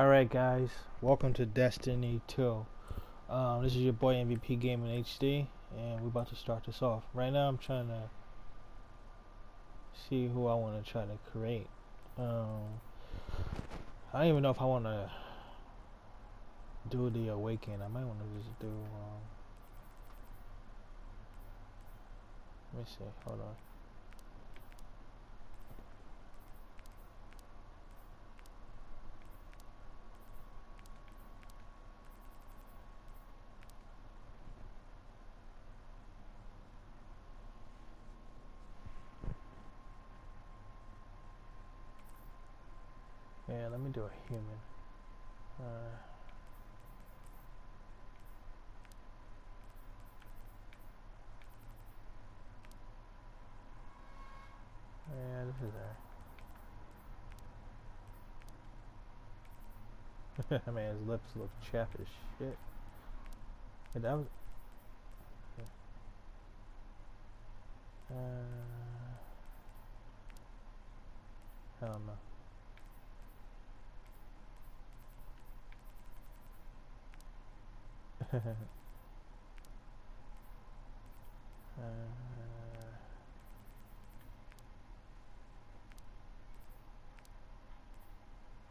Alright guys, welcome to Destiny 2. Um, this is your boy MVP Gaming HD, and we're about to start this off. Right now I'm trying to see who I want to try to create. Um, I don't even know if I want to do the Awoken. I might want to just do, um, let me see, hold on. Yeah, let me do a human. Uh, yeah, this is there. I mean, his lips look chapped as shit. But that was. Uh, hell no. uh,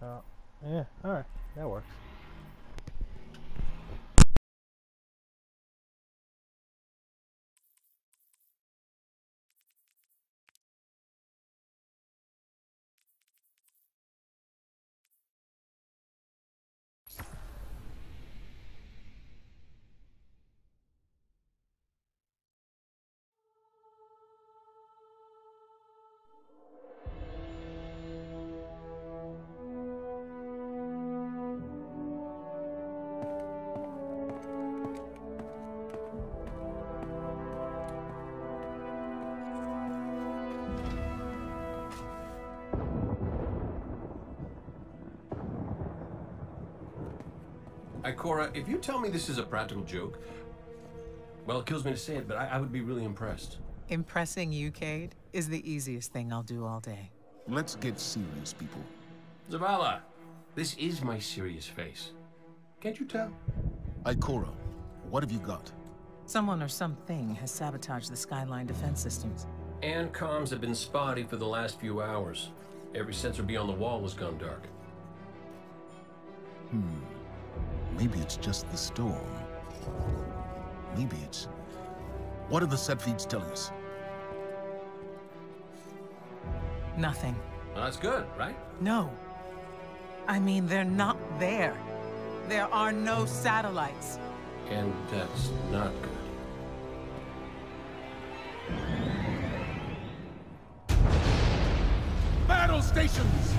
oh, yeah, alright, that works. Ikora, if you tell me this is a practical joke, well, it kills me to say it, but I, I would be really impressed. Impressing you, Cayde, is the easiest thing I'll do all day. Let's get serious, people. Zavala, this is my serious face. Can't you tell? Ikora, what have you got? Someone or something has sabotaged the Skyline defense systems. And comms have been spotty for the last few hours. Every sensor beyond the wall has gone dark. Hmm. Maybe it's just the storm. Maybe it's... What are the set feeds telling us? Nothing. Well, that's good, right? No. I mean, they're not there. There are no satellites. And that's not good. Battle stations!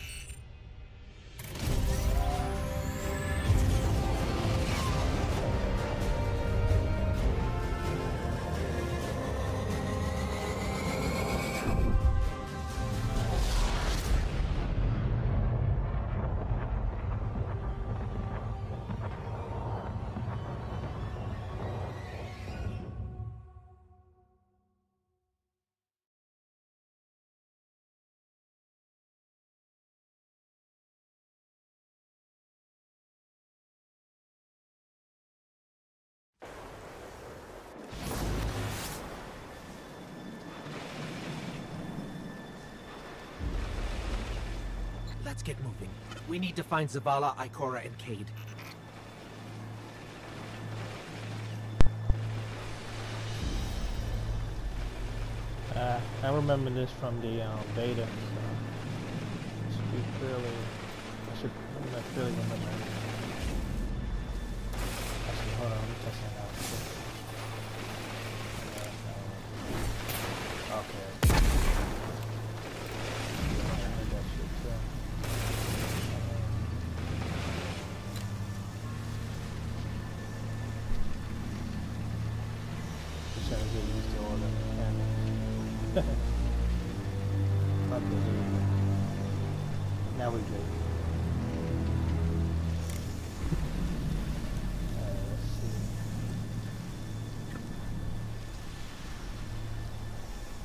Get moving. We need to find Zavala, Ikora, and Cayde. Uh, I remember this from the um, beta, so it should be fairly. I should not fairly remember. Actually, hold on, let me test that out. Okay. See.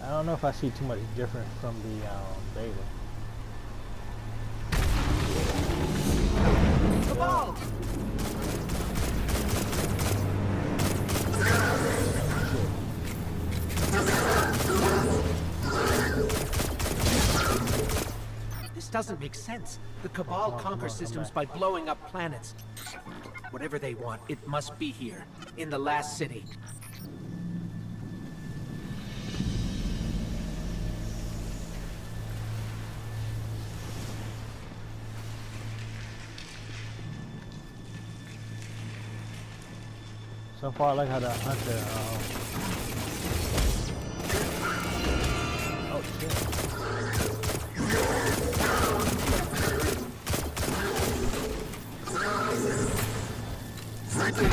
I don't know if I see too much different from the um, beta. Cabal! This doesn't make sense. The Cabal conquer systems by blowing up planets. Whatever they want, it must be here, in the last city. So far, I like how the hunter. This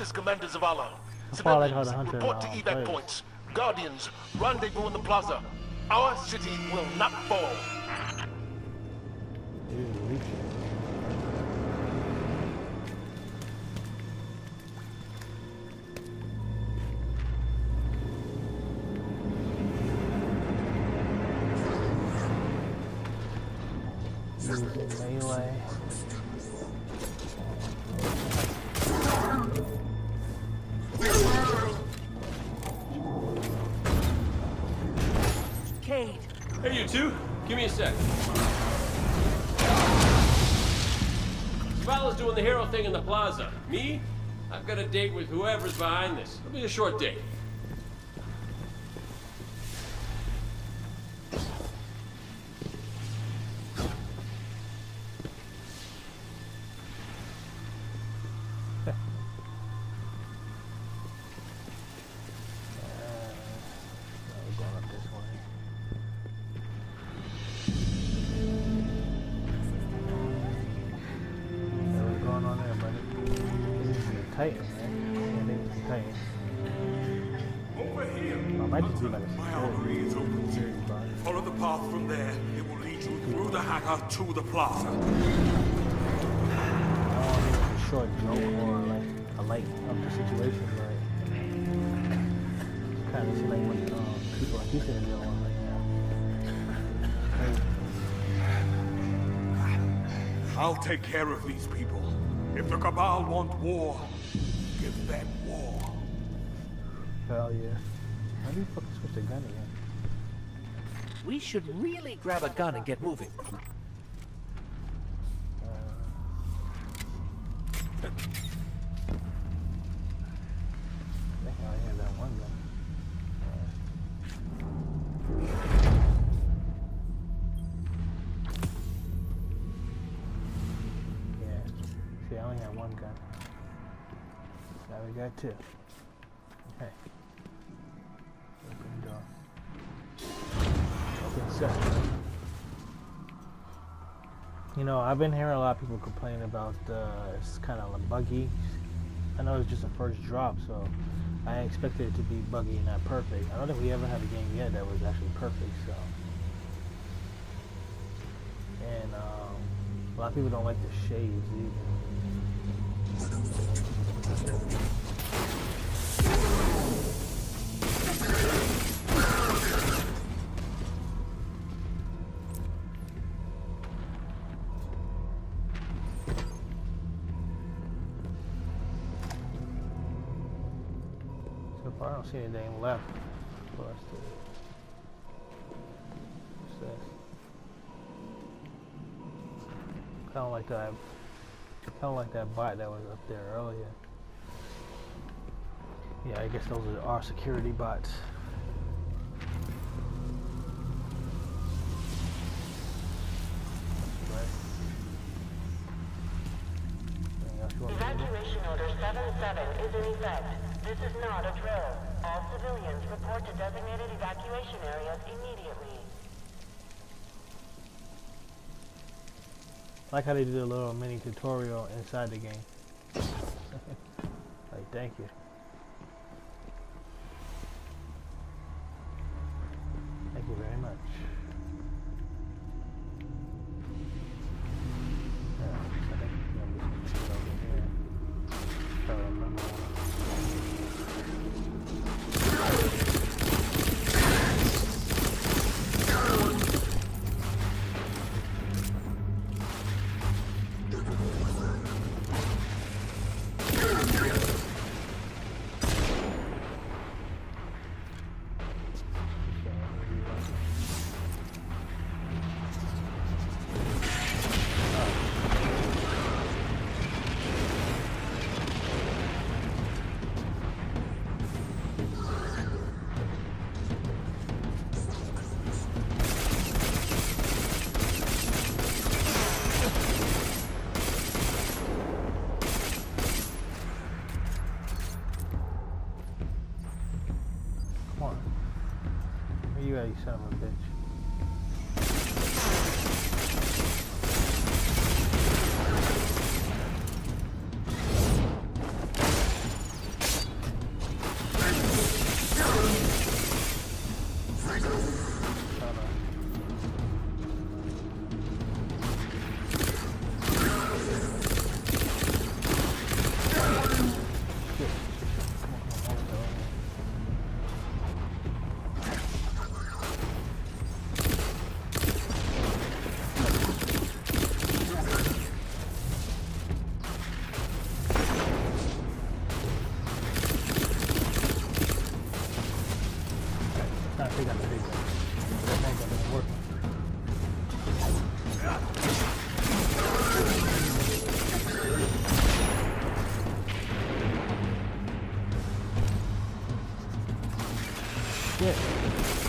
is Commander Zavala. far I like how Civilians, report to evac points. Guardians, rendezvous in the plaza. Our city will not fall. I've got a date with whoever's behind this. It'll be a short date. Titan, man. Yeah, they Titan. Over here. Oh, might just be like a My armory is open to you. Follow the path from there. It will lead you through the hangar to the plaza. I make a short joke or like a light of the situation, but kind of seem like what um, people like said are right now. I'll take care of these people. If the Cabal want war, How do you fucking switch gun again? We should really grab a gun and get moving. I only have one gun. Now we got two. Okay. You know, I've been hearing a lot of people complain about uh, it's kind of buggy. I know it's just a first drop, so I expected it to be buggy and not perfect. I don't think we ever had a game yet that was actually perfect, so. And um, a lot of people don't like the shades either. I don't see anything left. What's this? Kind of like that. Kind of like that bot that was up there earlier. Yeah, I guess those are our security bots. Evacuation Order 7-7 is in effect. This is not a drill. Designated evacuation areas immediately. Like how they did a little mini tutorial inside the game. like, thank you. You you son of a bitch? Shit.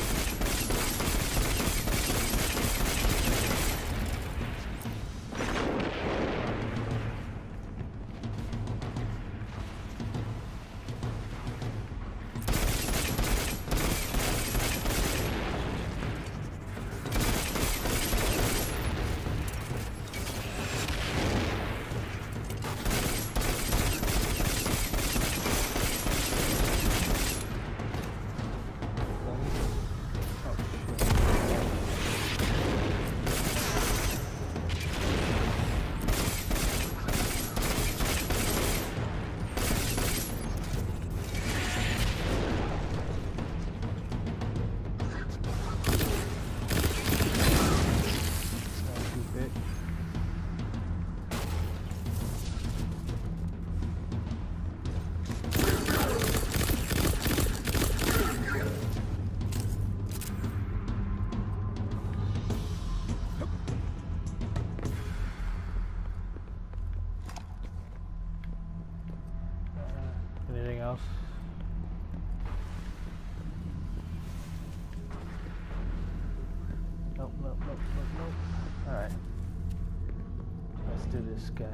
guy.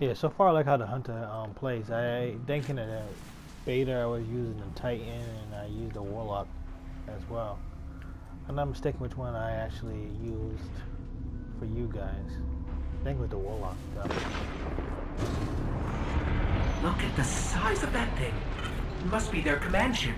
Yeah, so far I like how the Hunter um, plays. I thinking in that beta I was using the Titan and I used the Warlock as well. I'm not mistaken which one I actually used for you guys. I think with the Warlock though. Look at the size of that thing! Must be their command ship.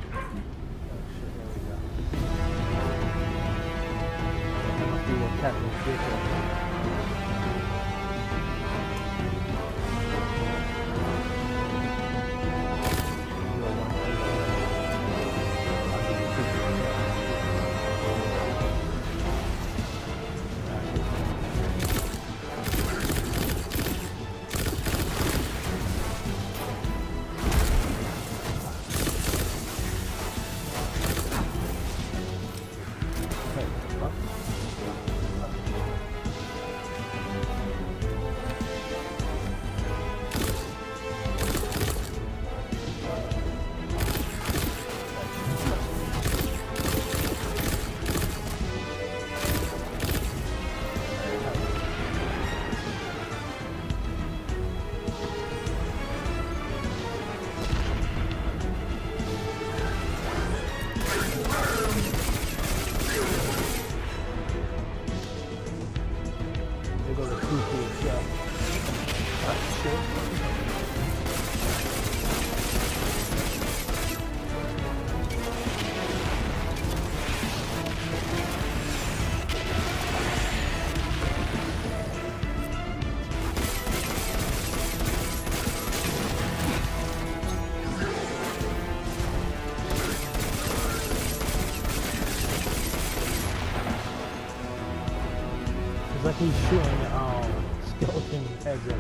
He's shooting um, skeleton heads at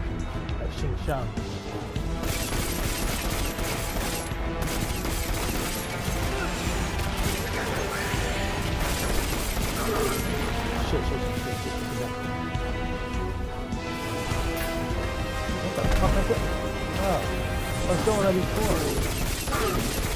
like Xing Shang. Shit, shit, shit, shit. What the fuck is it? Oh, I was doing that before.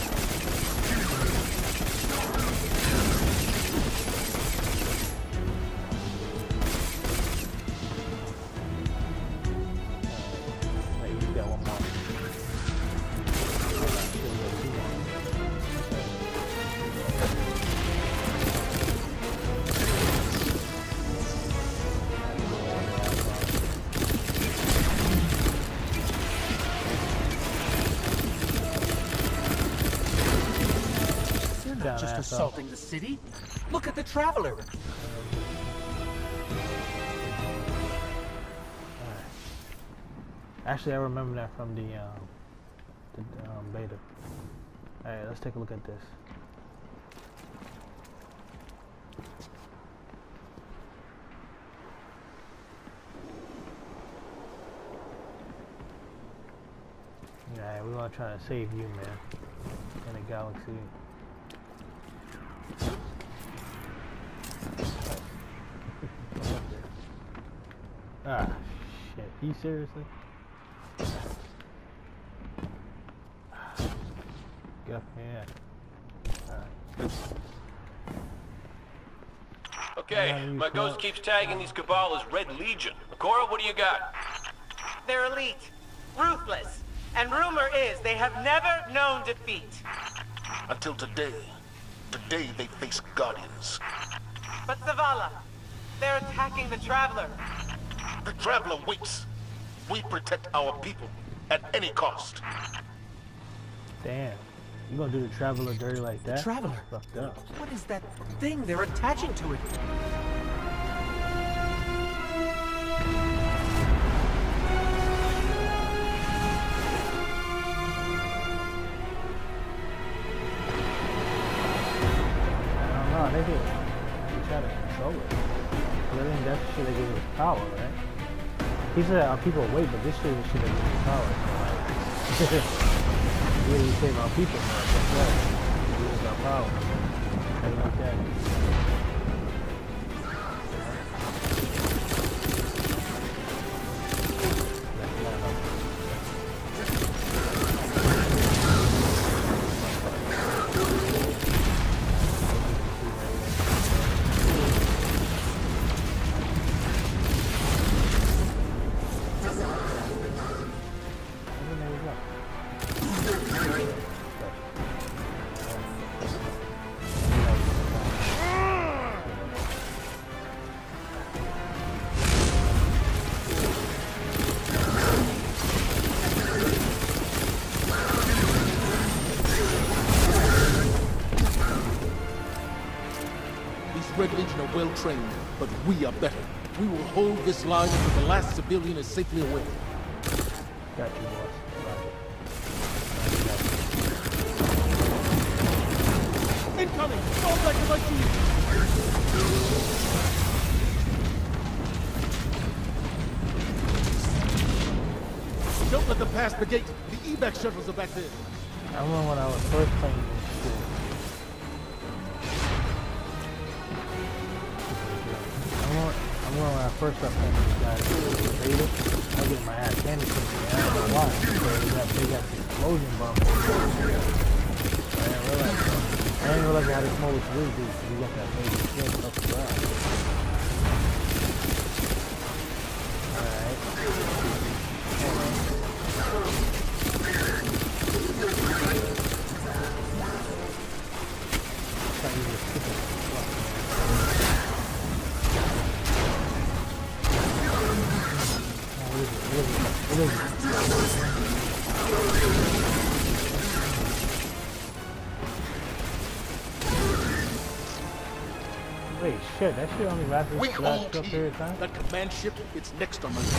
Assaulting the city. Look at the Traveler. Actually, I remember that from the, um, the um, beta. Alright, let's take a look at this. Yeah, we want to try to save you, man, in the galaxy. ah, shit. You seriously? Go, yeah. Alright. Okay, my ghost keeps tagging these Cabal as Red Legion. Cora, what do you got? They're elite, ruthless, and rumor is they have never known defeat. Until today. Today they face Guardians. But Zavala, they're attacking the Traveler. The Traveler waits. We protect our people at any cost. Damn. You gonna do the traveler dirty like that? Traveler. Fucked up. What is that thing they're attaching to it? I don't know. I think it, they try to control it. 'Cause I think that's the shit that gives us power, right? He said our people wait, but this shit that gives us power. So like, really save our people, man. That's right. Gives our power. Like that? Well trained, but we are better. We will hold this line until the last civilian is safely away. Got you, boss. Roger. Incoming! Fall back to my team! Don't let them pass the gate. The evac shuttles are back there. I remember when I was first playing I I first playing with these guys I was getting my ass handed to me. I don't know why. They got, they got this explosion bump. I didn't realize I didn't realize how this mode was really good. because You got that baby skin up the ground. Alright. Trying Wait, shit, that shit only lasted We last short period of time? That command ship, it's next on my list.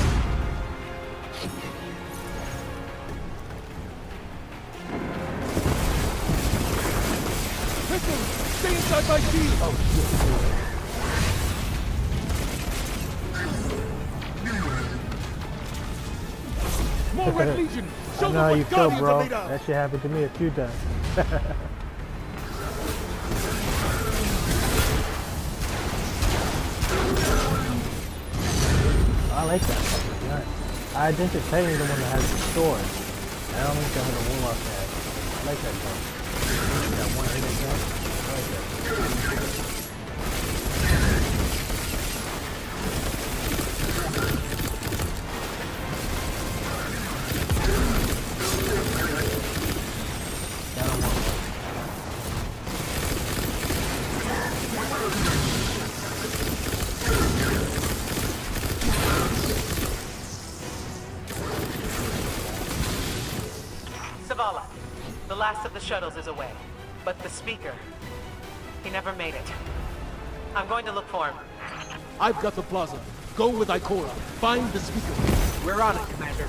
Listen! Stay inside my shield! Oh, More Red Legion! I Show know how them you what feel, bro. That shit happened to me a few times. I like that fucking gun. I technically the one that has the sword. I don't think that has a warlock tag. I like that gun. That one hit gun. I like that. The last of the shuttles is away. But the speaker, he never made it. I'm going to look for him. I've got the plaza. Go with Ikora. Find the speaker. We're on it, Commander.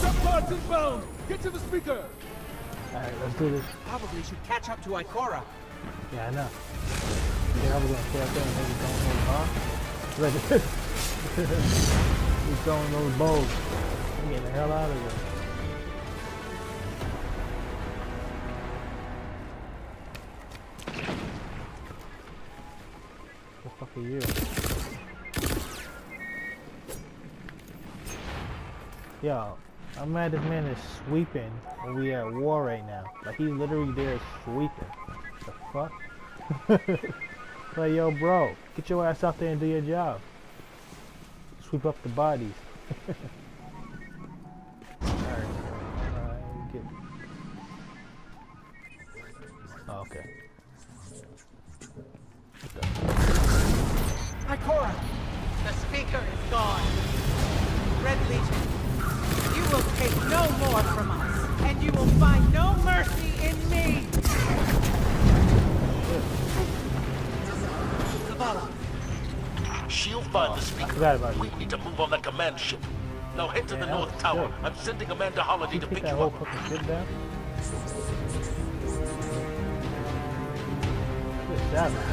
Shut parts inbound! Get to the speaker! Alright, let's do this. Probably should catch up to Ikora. Yeah, I know. Think I was gonna up there and maybe throwing those bombs? Like, he's throwing those bows. I'm getting the hell out of there. The fuck are you? Yo, I'm mad this man is sweeping when we at war right now. Like he's literally there sweeping. The fuck? like yo bro, get your ass out there and do your job. Sweep up the bodies. Alright. Alright, get! The speaker is gone. Red Legion, you will take no more from us, and you will find no mercy in me. She'll find the speaker. we need to move on that command ship. Now head to the North Tower. good. I'm sending Amanda Holliday to pick you up. fucking shit down? Good job, man.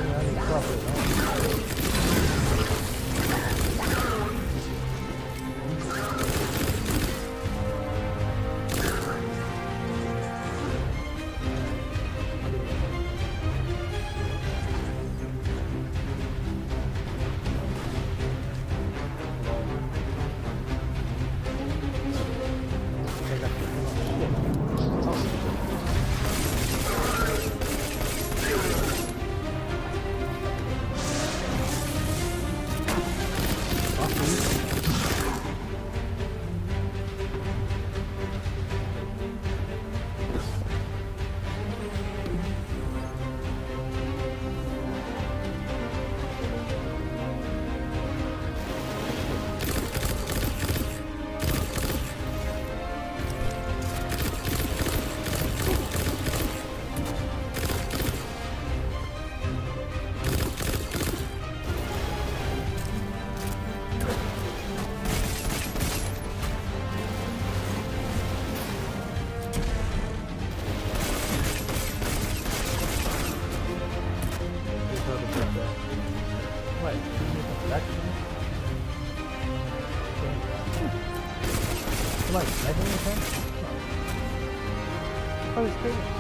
Wait, Like, I Oh, it's.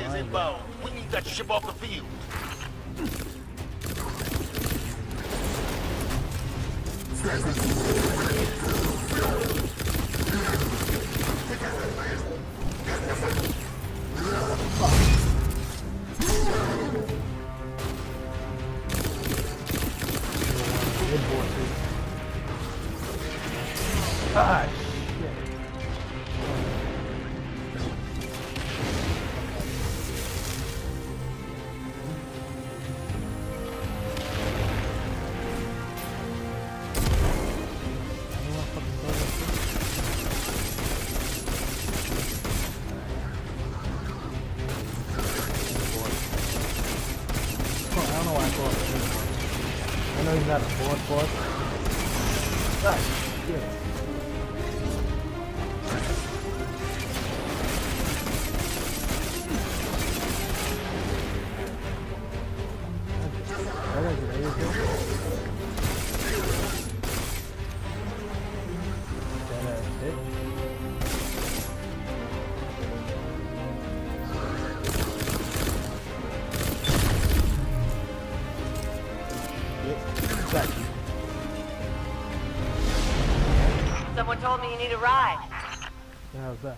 It. inbound. We need that ship off the field. Good Ah, shit. Need a ride. Yeah, how's that?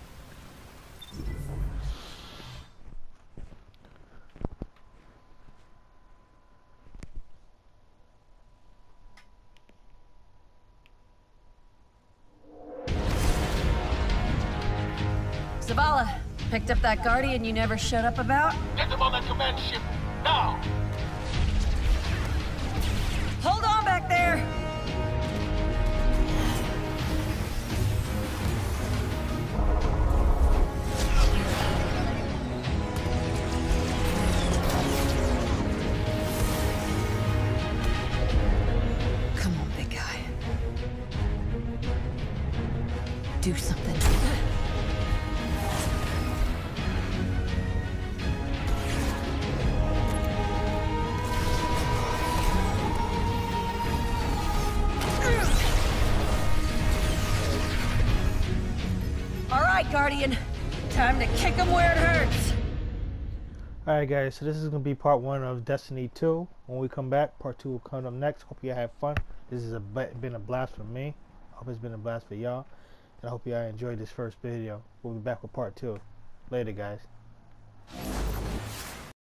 Zavala, picked up that Guardian you never showed up about? Get them on that command ship Guardian. Time to kick him where it hurts. Alright guys, so this is going to be part 1 of Destiny 2. When we come back, part 2 will come up next. Hope you had fun. This has been a blast for me. Hope it's been a blast for y'all. And I hope y'all enjoyed this first video. We'll be back with part 2. Later guys.